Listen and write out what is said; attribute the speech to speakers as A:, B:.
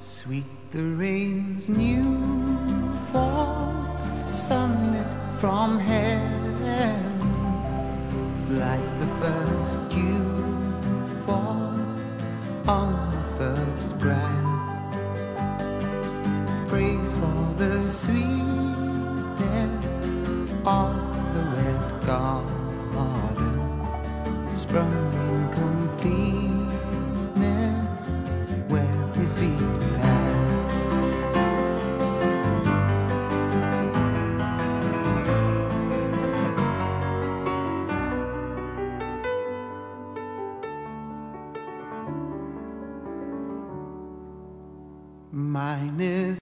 A: Sweet the rain's new fall, sunlit from heaven, like the first dew fall on the first grass. Praise for the sweetness of the wet garden, sprung in Mine is